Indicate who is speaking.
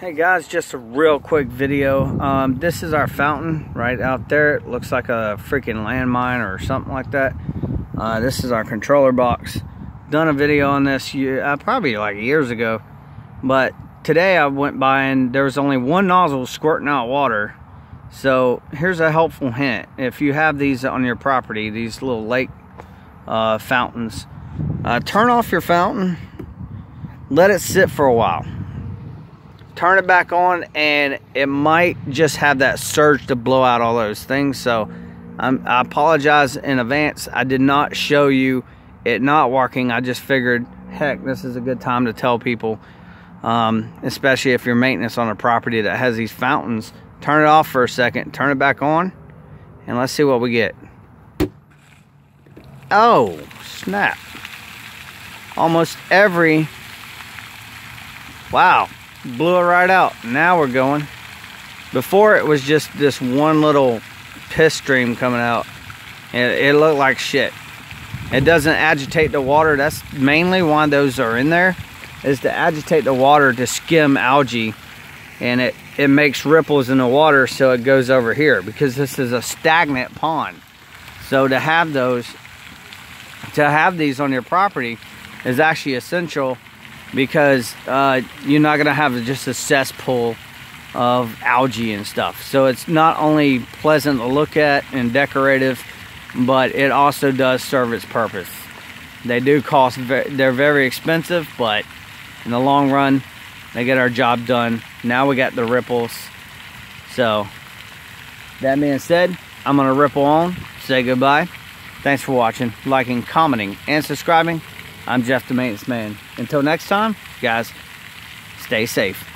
Speaker 1: Hey guys, just a real quick video. Um, this is our fountain right out there. It looks like a freaking landmine or something like that. Uh, this is our controller box. Done a video on this uh, probably like years ago. But today I went by and there was only one nozzle squirting out water. So here's a helpful hint. If you have these on your property, these little lake uh, fountains, uh, turn off your fountain, let it sit for a while turn it back on and it might just have that surge to blow out all those things. So I'm, i apologize in advance. I did not show you it not working. I just figured heck this is a good time to tell people um, especially if you're maintenance on a property that has these fountains. Turn it off for a second turn it back on and let's see what we get. Oh snap. Almost every wow blew it right out. Now we're going. Before it was just this one little piss stream coming out. And it looked like shit. It doesn't agitate the water. That's mainly why those are in there. Is to agitate the water to skim algae. And it, it makes ripples in the water so it goes over here. Because this is a stagnant pond. So to have those, to have these on your property is actually essential because uh, you're not gonna have just a cesspool of algae and stuff. So it's not only pleasant to look at and decorative, but it also does serve its purpose. They do cost, they're very expensive, but in the long run, they get our job done. Now we got the ripples. So that being said, I'm gonna ripple on, say goodbye. Thanks for watching, liking, commenting, and subscribing. I'm Jeff the Maintenance Man. Until next time, guys, stay safe.